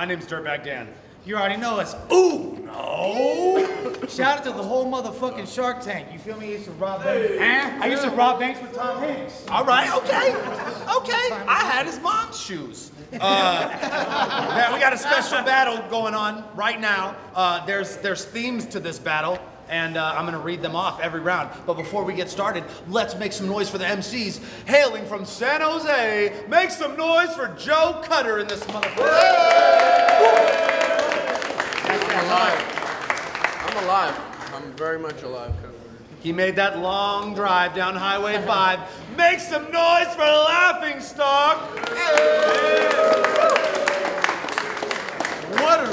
My name's Dirtbag Dan. You already know us. Ooh, no. Shout out to the whole motherfucking Shark Tank. You feel me? I used to rob banks. Huh? I used to rob banks with Tom Hanks. All right, okay, okay. I had his mom's shoes. Uh, man, we got a special battle going on right now. Uh, there's there's themes to this battle, and uh, I'm gonna read them off every round. But before we get started, let's make some noise for the MCs hailing from San Jose. Make some noise for Joe Cutter in this motherfucker. I'm alive. I'm alive. I'm very much alive. Cutter. He made that long drive down Highway 5. Make some noise for Laugh N' Stalk. What are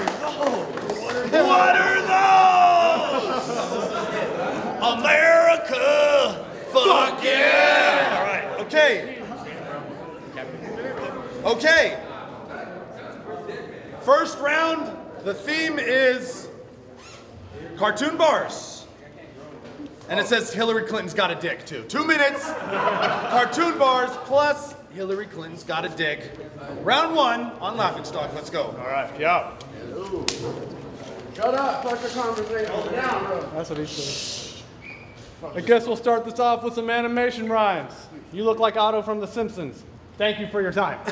those? What are? America! Fuck yeah! All right, okay. Okay. First round, the theme is cartoon bars. And it says Hillary Clinton's got a dick too. Two minutes, cartoon bars plus Hillary Clinton's got a dick. Round one on Laugh N' Stalk. Let's go. All right, yeah. Shut up. Fuck the conversation. Down, bro. That's what he said. I guess we'll start this off with some animation rhymes. You look like Otto from The Simpsons. Thank you for your time.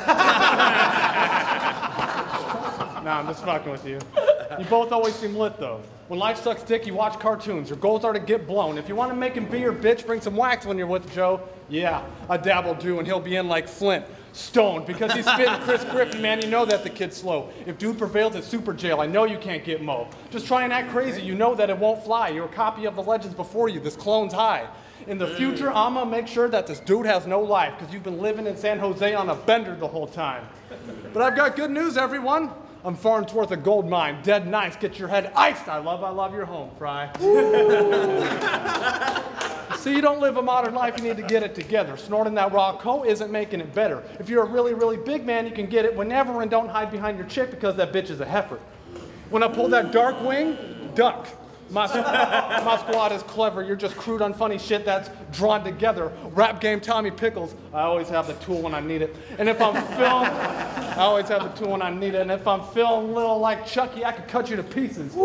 nah, I'm just fucking with you. You both always seem lit though. When life sucks dick, you watch cartoons. Your goals are to get blown. If you want to make him be your bitch, bring some wax when you're with Joe. Yeah, a dab will do, and he'll be in like Flint. Stoned because he's spitting Chris Griffin, man. You know that the kid's slow. If dude prevails at super jail, I know you can't get Mo. Just try and act crazy. You know that it won't fly. You're a copy of the legends before you. This clone's high. In the future, I'ma make sure that this dude has no life because you've been living in San Jose on a bender the whole time. But I've got good news, everyone. I'm Farnsworth a gold mine. Dead nice. Get your head iced. I love, I love your home, Fry. See, you don't live a modern life, you need to get it together. Snorting that raw coat isn't making it better. If you're a really, really big man, you can get it whenever and don't hide behind your chick because that bitch is a heifer. When I pull that dark wing, duck. My, my squad is clever. You're just crude, unfunny shit that's drawn together. Rap game Tommy Pickles. I always have the tool when I need it. And if I'm feeling, I always have the tool when I need it. And if I'm feeling a little like Chucky, I could cut you to pieces. You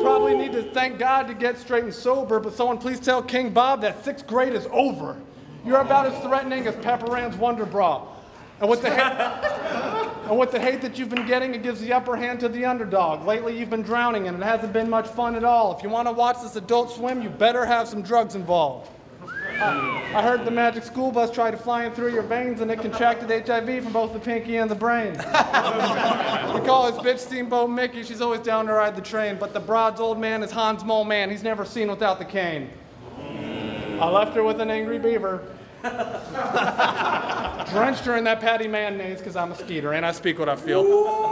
probably need to thank God to get straight and sober, but someone please tell King Bob that sixth grade is over. You're about as threatening as Pepper Ann's Wonder Bra. And with the and with the hate that you've been getting, it gives the upper hand to the underdog. Lately, you've been drowning, and it hasn't been much fun at all. If you want to watch this adult swim, you better have some drugs involved. I, I heard the magic school bus tried to fly in through your veins, and it contracted HIV from both the pinky and the brain. we call his bitch Steamboat Mickey. She's always down to ride the train, but the broad's old man is Hans Moleman. He's never seen without the cane. I left her with an angry beaver. Drenched her in that Patti Mayonnaise because I'm a skeeter and I speak what I feel.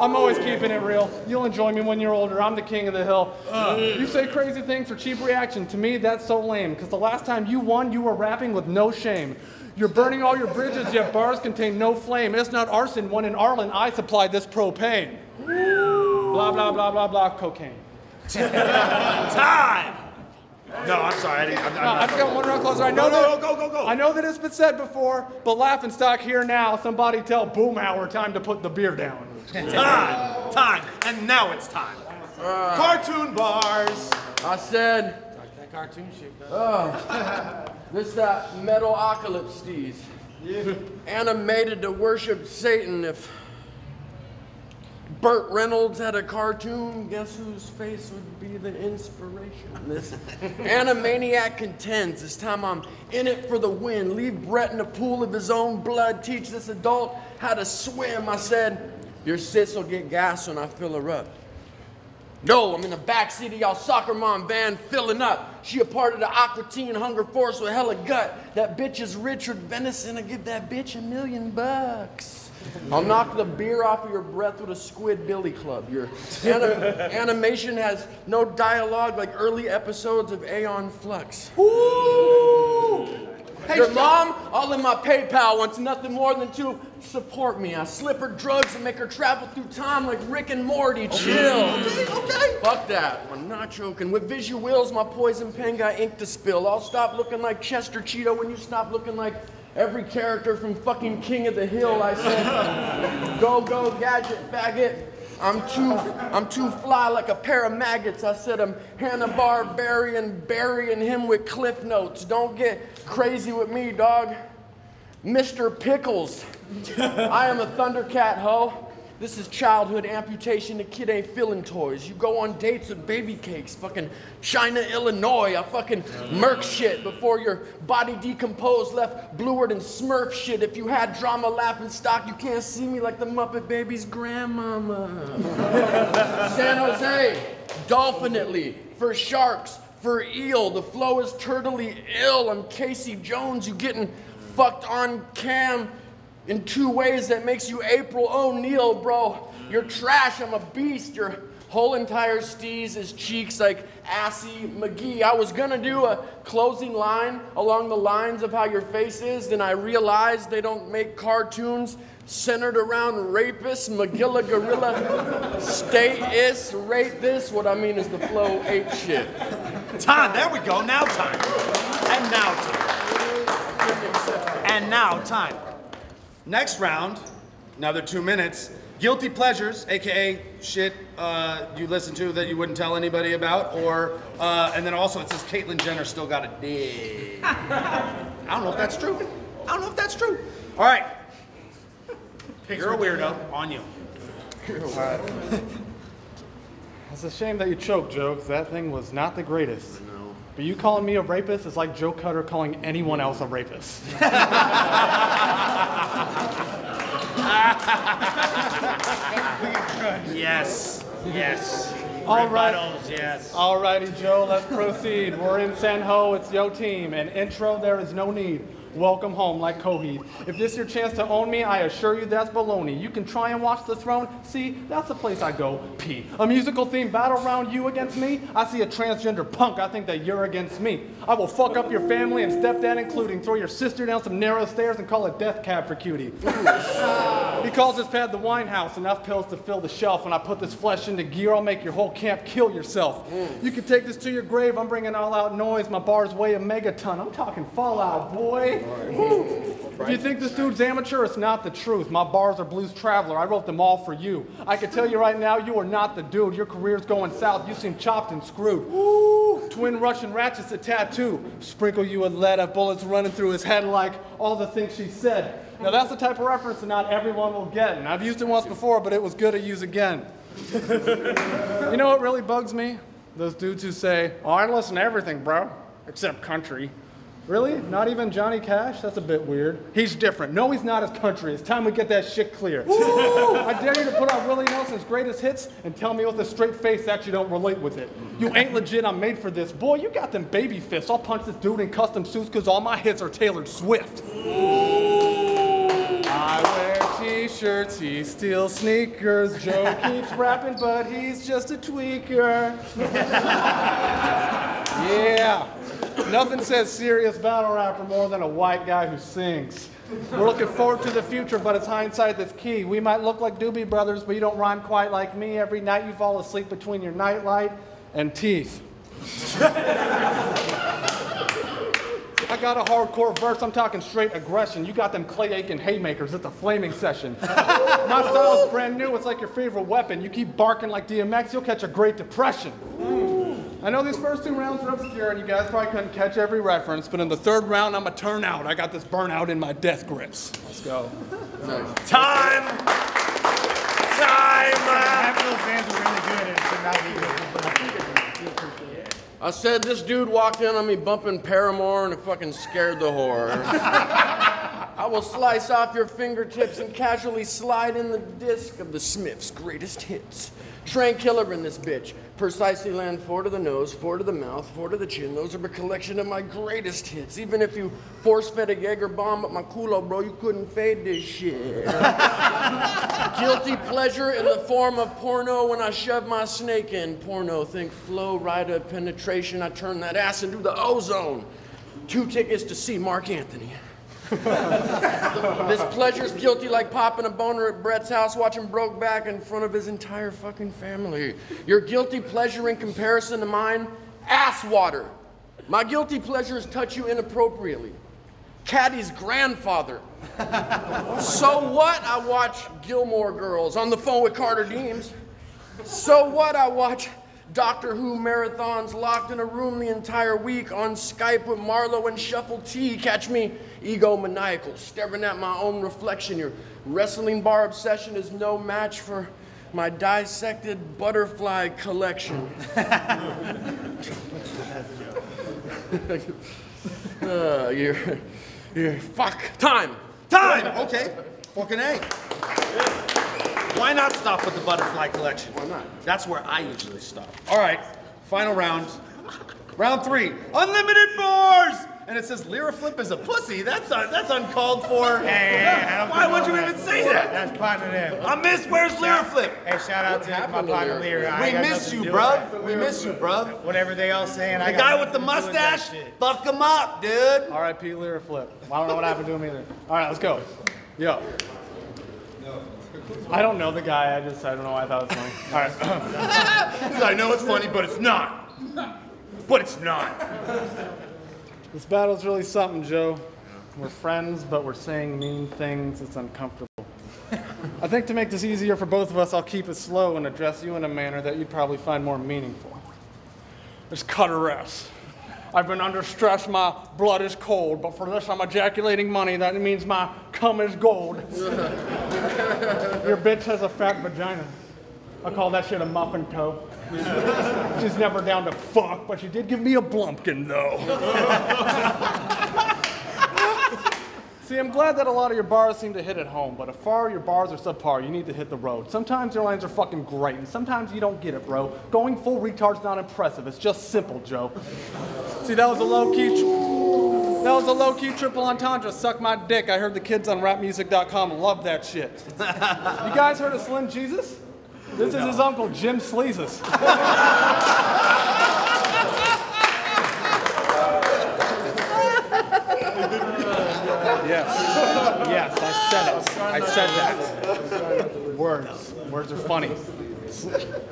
I'm always keeping it real. You'll enjoy me when you're older. I'm the king of the hill. You say crazy things for cheap reaction. To me, that's so lame because the last time you won, you were rapping with no shame. You're burning all your bridges, yet bars contain no flame. It's not arson when in Arlen I supply this propane. Blah, blah, blah, blah, blah, cocaine. Time! No, I'm sorry. I didn't, I'm, I'm Uh, not I've got one round closer. I know No, no, that, no, go, go, go. I know that it's been said before, but laughing stock here now. Somebody tell Boomhauer time to put the beer down. Time, time, and now it's time. Cartoon bars. I said, That cartoon shit. this that metal apocalypse steez. Animated to worship Satan. If Burt Reynolds had a cartoon, guess whose face would be the inspiration? This Animaniac contends. This time I'm in it for the win. Leave Brett in a pool of his own blood. Teach this adult how to swim. I said, your sis will get gas when I fill her up. No, I'm in the backseat of y'all soccer mom van filling up. She a part of the Aqua Teen Hunger Force with hella gut. That bitch is Richard Venison. I give that bitch a million bucks. I'll knock the beer off of your breath with a squid billy club. Your anim- animation has no dialogue like early episodes of Aeon Flux. Ooh. Your mom, all in my PayPal, wants nothing more than to support me. I slip her drugs and make her travel through time like Rick and Morty. Chill. Okay, okay. Fuck that. I'm not joking. With visuals, my poison pen got ink to spill. I'll stop looking like Chester Cheeto when you stop looking like every character from fucking King of the Hill. I said, go, go, gadget, faggot. I'm too, I'm too fly like a pair of maggots. I said I'm Hanna Barbarian, burying him with cliff notes. Don't get crazy with me, dog. Mr. Pickles. I am a Thundercat, ho. This is childhood amputation. The kid ain't feeling toys. You go on dates with baby cakes. Fucking China, Illinois. I fucking Merc shit before your body decomposed, left bluer than Smurf shit. If you had drama laughing stock, you can't see me like the Muppet Baby's grandmama. San Jose, dolphinately, for sharks, for eel. The flow is turtly ill. I'm Casey Jones. You getting fucked on cam in two ways that makes you April O'Neil, bro. You're trash, I'm a beast. Your whole entire steez is cheeks like Assy McGee. I was gonna do a closing line along the lines of how your face is, then I realized they don't make cartoons centered around rapists, Magilla Gorilla, state is, rate this. What I mean is the flow ate shit. Time. There we go. Now time. And now time. And now time. Next round, another two minutes. Guilty pleasures, aka shit uh, you listen to that you wouldn't tell anybody about, or uh, and then also it says Caitlyn Jenner still got a dick. I don't know if that's true. I don't know if that's true. All right, you're a weirdo. On you. It's a shame that you choked, Joe, because that thing was not the greatest. No. But you calling me a rapist is like Joe Cutter calling anyone else a rapist. Yes. Yes. All right. Rebuttals, yes. Alrighty, Joe, let's proceed. We're in San Ho, it's yo team. And intro, there is no need. Welcome home, like Coheed. If this is your chance to own me, I assure you that's baloney. You can try and watch the throne. See, that's the place I go pee. A musical themed battle round you against me? I see a transgender punk, I think that you're against me. I will fuck up your family and stepdad, including throw your sister down some narrow stairs and call it death cab for cutie. He calls his pad the wine house, enough pills to fill the shelf. When I put this flesh into gear, I'll make your whole camp kill yourself. You can take this to your grave. I'm bringing all out noise. My bars weigh a megaton. I'm talking Fallout, boy. If you think this dude's amateur, it's not the truth. My bars are Blues Traveler. I wrote them all for you. I can tell you right now, you are not the dude. Your career's going south. You seem chopped and screwed. Twin Russian ratchets a tattoo. Sprinkle you with lead, have bullets running through his head like all the things she said. Now that's the type of reference that not everyone will get. And I've used it once before, but it was good to use again. you know what really bugs me? Those dudes who say, oh, I listen to everything, bro, except country. Really? Not even Johnny Cash? That's a bit weird. He's different. No, he's not as country. It's time we get that shit clear. I dare you to put on Willie Nelson's greatest hits and tell me with a straight face that you don't relate with it. You ain't legit. I'm made for this. Boy, you got them baby fists. I'll punch this dude in custom suits because all my hits are tailored swift. I wear t-shirts, he steals sneakers. Joe keeps rapping, but he's just a tweaker. yeah. Nothing says serious battle rapper more than a white guy who sings. We're looking forward to the future, but it's hindsight that's key. We might look like Doobie Brothers, but you don't rhyme quite like me. Every night you fall asleep between your nightlight and teeth. I got a hardcore verse. I'm talking straight aggression. You got them clay Aiken haymakers. It's a flaming session. My style is brand new. It's like your favorite weapon. You keep barking like DMX, you'll catch a Great Depression. I know these first two rounds are obscure, and you guys probably couldn't catch every reference, but in the third round, I'm a turn out. I got this burnout in my death grips. Let's go. Time. Time. Half of those bands were really good and should not be good. I said this dude walked in on me bumping Paramore and it fucking scared the whore. I will slice off your fingertips and casually slide in the disc of the Smiths' greatest hits. Train killer in this bitch. Precisely land four to the nose, four to the mouth, four to the chin. Those are a collection of my greatest hits. Even if you force fed a Jaeger bomb at my culo, bro, you couldn't fade this shit. Guilty pleasure in the form of porno when I shove my snake in. Porno, think flow, ride of penetration. I turn that ass into the ozone. two tickets to see Marc Anthony. this pleasure's guilty like popping a boner at Brett's house watching Brokeback in front of his entire fucking family. Your guilty pleasure in comparison to mine? Ass water. My guilty pleasures touch you inappropriately. Caddy's grandfather. so what? I watch Gilmore Girls on the phone with Carter Deems. So what? I watch Doctor Who marathons locked in a room the entire week on Skype with Marlo and Shuffle T. Catch me egomaniacal, staring at my own reflection. Your wrestling bar obsession is no match for my dissected butterfly collection. uh, you're, you're, fuck, time. Time! Okay. Fucking A. Why not stop with the butterfly collection? Why not? That's where I usually stop. All right, final round. Round three, unlimited bars! And it says Lyra Flip is a pussy. That's un- that's uncalled for. Hey, I Why would you no even say that? That's partner there. I miss where's Lyra Flip? Hey, shout out to my happened to partner Lyra? We miss you, to bruv. We miss you, bruv. Whatever they all saying, I The got guy with the to do with that mustache, shit. fuck him up, dude. R.I.P. Lyra Flip. I don't know what happened to him either. All right, let's go. Yo. I don't know the guy. I just I don't know why I thought it was funny. All right. I know it's funny, but it's not. But it's not. This battle's really something, Joe. We're friends, but we're saying mean things. It's uncomfortable. I think to make this easier for both of us, I'll keep it slow and address you in a manner that you'd probably find more meaningful. There's Cutter S. I've been under stress, my blood is cold, but for this I'm ejaculating money, that means my cum is gold. Your bitch has a fat vagina. I call that shit a muffin toe. She's never down to fuck, but she did give me a blumpkin though. See, I'm glad that a lot of your bars seem to hit at home, but if far your bars are subpar, you need to hit the road. Sometimes your lines are fucking great, and sometimes you don't get it, bro. Going full retard's not impressive. It's just simple, Joe. See, that was a low key. That was a low key triple entendre. Suck my dick. I heard the kids on rapmusic.com love that shit. you guys heard of Slim Jesus? This is his uncle, Jim Sleezus. Yes. Yes, I said it. I said that. Words. Words are funny.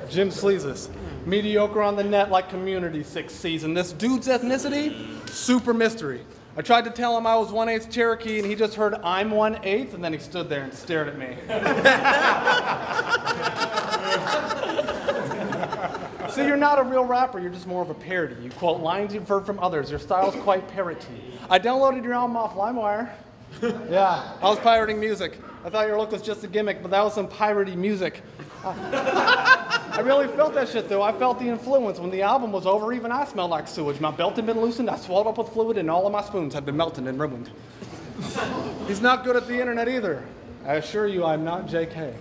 Jim Sleezus. Mediocre on the net like community sixth season. This dude's ethnicity, super mystery. I tried to tell him I was 1 8 Cherokee and he just heard I'm 1 8 and then he stood there and stared at me. See, you're not a real rapper, you're just more of a parody. You quote lines you've heard from others. Your style's quite parroty. I downloaded your album off LimeWire. Yeah, I was pirating music. I thought your look was just a gimmick, but that was some piratey music. I really felt that shit though. I felt the influence. When the album was over, even I smelled like sewage. My belt had been loosened, I swelled up with fluid, and all of my spoons had been melted and ruined. He's not good at the internet either. I assure you, I'm not JK.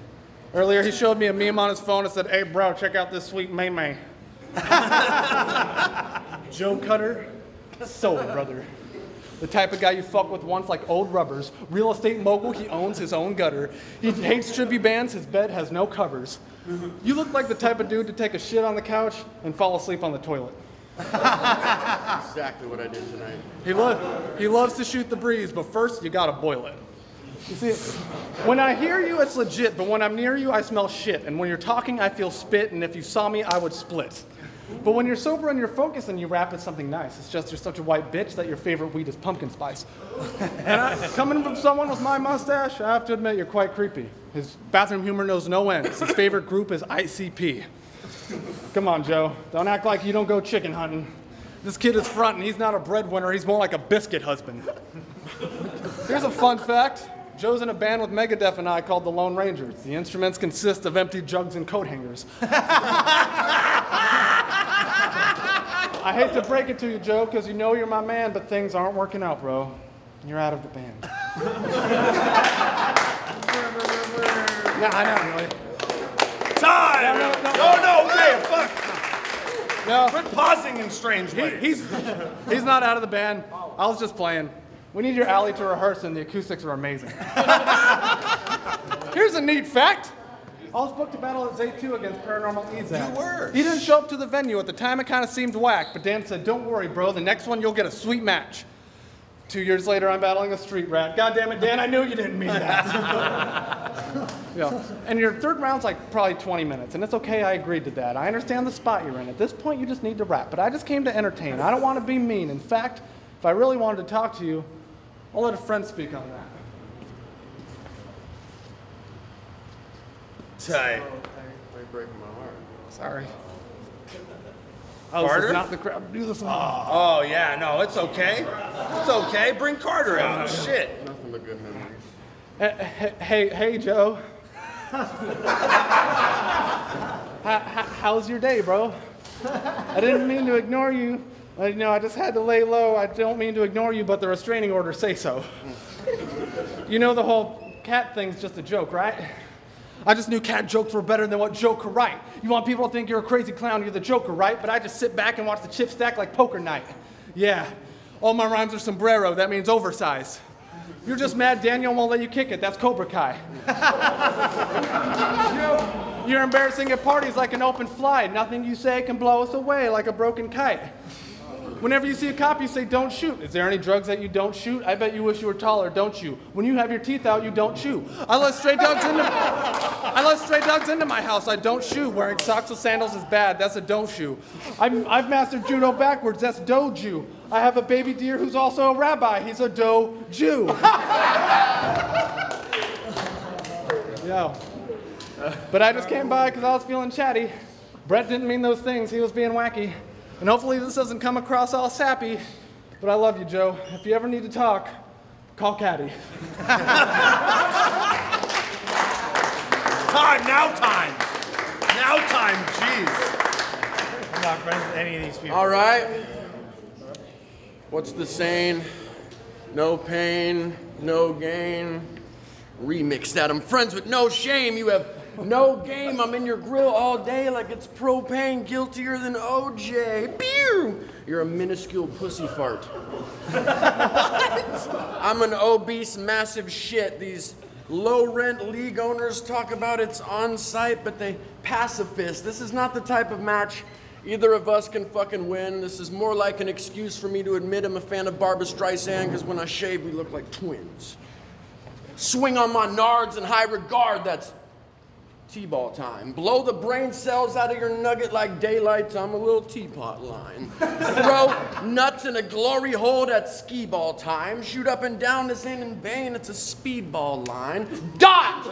Earlier, he showed me a meme on his phone and said, Hey, bro, check out this sweet May May. Joe Cutter, soul brother. The type of guy you fuck with once like old rubbers. Real estate mogul, he owns his own gutter. He hates tribute bands, his bed has no covers. Mm-hmm. You look like the type of dude to take a shit on the couch and fall asleep on the toilet. Exactly what I did tonight. He, lo- he loves to shoot the breeze, but first you gotta boil it. You see, when I hear you, it's legit, but when I'm near you, I smell shit. And when you're talking, I feel spit, and if you saw me, I would split. But when you're sober and you're focused and you rap, it's something nice. It's just you're such a white bitch that your favorite weed is pumpkin spice. and I, coming from someone with my mustache, I have to admit you're quite creepy. His bathroom humor knows no ends. His favorite group is ICP. Come on, Joe. Don't act like you don't go chicken hunting. This kid is front and he's not a breadwinner, he's more like a biscuit husband. Here's a fun fact. Joe's in a band with Megadeth and I called the Lone Rangers. The instruments consist of empty jugs and coat hangers. I hate to break it to you, Joe, because you know you're my man, but things aren't working out, bro. You're out of the band. yeah, I know, really. Time! No, no, no. No, okay, fuck. No, Quit pausing in strange he- he's, he's not out of the band. I was just playing. We need your alley to rehearse, and the acoustics are amazing. Here's a neat fact. I was booked to battle at Zay2 against Paranormal Ezak. You were? He didn't show up to the venue. At the time, it kind of seemed whack, but Dan said, Don't worry, bro. The next one, you'll get a sweet match. Two years later, I'm battling a street rat. God damn it, Dan, I knew you didn't mean that. yeah. And your third round's like probably 20 minutes, and it's okay, I agreed to that. I understand the spot you're in. At this point, you just need to rap. But I just came to entertain. I don't want to be mean. In fact, if I really wanted to talk to you, I'll let a friend speak on that. Tight. breaking my heart. Sorry. Oh, Carter? is not the crowd. Do this. Oh yeah, no, it's okay. It's okay. Bring Carter out. Shit. Nothing but good memories. Hey, hey, hey, Joe. how, how- how's your day, bro? I didn't mean to ignore you. I, you know, I just had to lay low. I don't mean to ignore you, but the restraining orders say so. You know the whole cat thing's just a joke, right? I just knew cat jokes were better than what Joe could write. You want people to think you're a crazy clown, you're the Joker, right? But I just sit back and watch the chip stack like poker night. Yeah, all my rhymes are sombrero, that means oversized. You're just mad Daniel won't let you kick it, that's Cobra Kai. You're embarrassing at parties like an open fly. Nothing you say can blow us away like a broken kite. Whenever you see a cop, you say, don't shoot. Is there any drugs that you don't shoot? I bet you wish you were taller, don't you? When you have your teeth out, you don't chew. I let stray dogs into I let stray dogs into my house. I don't shoe. Wearing socks with sandals is bad. That's a don't shoe. I'm, I've mastered judo backwards. That's doju. I have a baby deer who's also a rabbi. He's a do Jew. yeah. But I just came by because I was feeling chatty. Brett didn't mean those things. He was being wacky. And hopefully this doesn't come across all sappy. But I love you, Joe. If you ever need to talk, call Caddy. Time, now time. Now time, jeez. I'm not friends with any of these people. All right. What's the saying? No pain, no gain. Remix that. I'm friends with no shame. You have no game. I'm in your grill all day like it's propane, guiltier than OJ. Pew! You're a minuscule pussy fart. I'm an obese, massive shit. These low rent league owners talk about it's on site, but they pacifist. This is not the type of match either of us can fucking win. This is more like an excuse for me to admit I'm a fan of Barbra Streisand because when I shave, we look like twins. Swing on my nards in high regard, that's T-ball time. Blow the brain cells out of your nugget like daylight. I'm a little teapot line. Throw nuts in a glory hole at skee ball time. Shoot up and down. This in vain. It's a speedball line. Dot.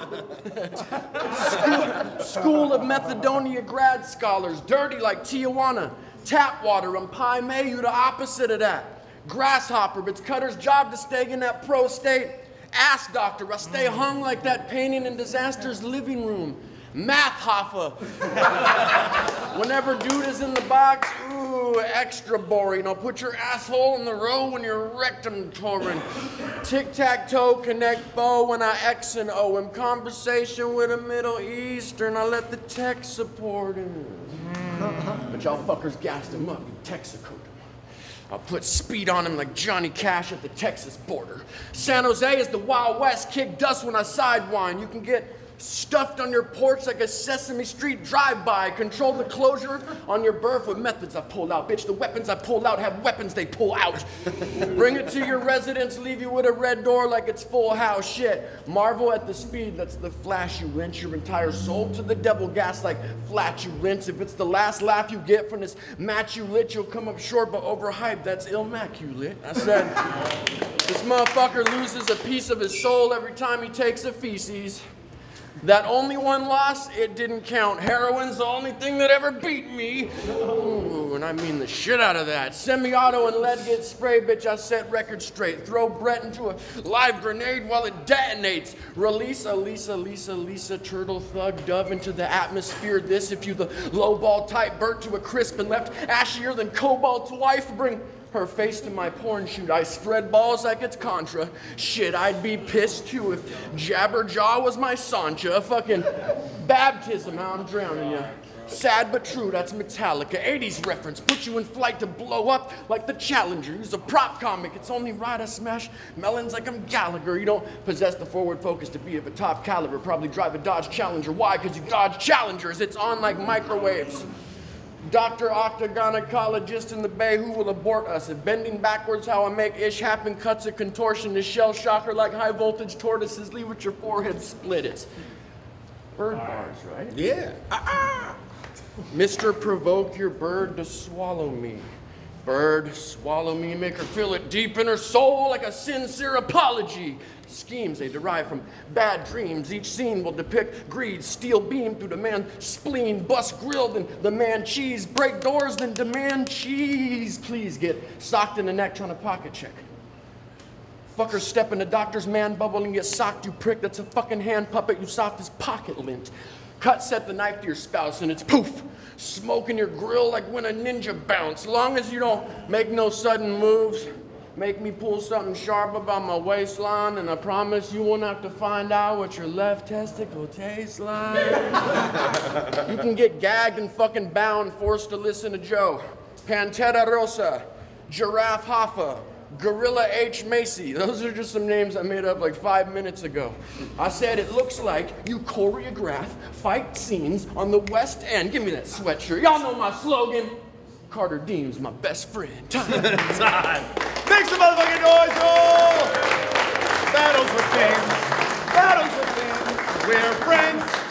School, School of Macedonia grad scholars, dirty like Tijuana. Tap water and Pai Mei, you the opposite of that. Grasshopper, but it's Cutter's job to stay in that pro state. Ass doctor, I stay hung like that painting in disaster's living room. Math hoffa. Whenever dude is in the box, ooh, extra boring. I'll put your asshole in the row when you're rectum touring. Tic tac toe, connect bow when I X and O. In conversation with a Middle Eastern, I let the tech support him. But y'all fuckers gassed him up, you Texacoed him. I'll put speed on him like Johnny Cash at the Texas border. San Jose is the Wild West, kick dust when I sidewind. You can get stuffed on your porch like a Sesame Street drive-by. Control the closure on your berth with methods I pulled out. Bitch, the weapons I pull out have weapons they pull out. Bring it to your residence, leave you with a red door like it's full house. Shit, marvel at the speed that's the flash you lynch your entire soul to the devil gas like flatulence. If it's the last laugh you get from this match you lit, you'll come up short but overhyped. That's immaculate. I said, this motherfucker loses a piece of his soul every time he takes a feces. That only one loss, it didn't count. Heroin's the only thing that ever beat me. Ooh, and I mean the shit out of that. Semi-auto and lead get sprayed, bitch, I set records straight. Throw Brett into a live grenade while it detonates. Release a Lisa, Lisa, Lisa, turtle, thug, dove into the atmosphere. This, if you the lowball type, burnt to a crisp and left ashier than Cobalt's wife, bring her face to my porn shoot. I spread balls like it's Contra. Shit, I'd be pissed too if Jabberjaw was my Sancha. Fucking baptism, how I'm drowning you. Sad but true, that's Metallica. 80s reference, put you in flight to blow up like the Challenger. Use a prop comic, it's only right I smash melons like I'm Gallagher. You don't possess the forward focus to be of a top caliber. Probably drive a Dodge Challenger. Why? Because you dodge Challengers. It's on like microwaves. Doctor octagonacologist in the bay who will abort us. If bending backwards how I make ish happen cuts a contortion to shell shocker like high voltage tortoises leave with your forehead split. it. bird bars, right? Yeah. Ah -ah. Mr. Provoke your bird to swallow me. Bird, swallow me, make her feel it deep in her soul like a sincere apology. Schemes they derive from bad dreams. Each scene will depict greed, steel beam through the man's spleen, bust grilled, and the man cheese, break doors, then demand cheese. Please get socked in the neck trying to pocket check. Fucker step in the doctor's man bubble and get socked, you prick. That's a fucking hand puppet, you soft as pocket lint. Cut set the knife to your spouse and it's poof. Smoke in your grill like when a ninja bounce. Long as you don't make no sudden moves, make me pull something sharp about my waistline, and I promise you won't have to find out what your left testicle tastes like. you can get gagged and fucking bound, forced to listen to Joe. Pantera Rosa, Giraffe Hoffa, Gorilla H. Macy. Those are just some names I made up like five minutes ago. I said it looks like you choreograph fight scenes on the West End. Give me that sweatshirt. Y'all know my slogan. Carter Dean's my best friend. Time. Time. Make some motherfucking noise, roll! Battles with fans. Battles with fans. We're friends.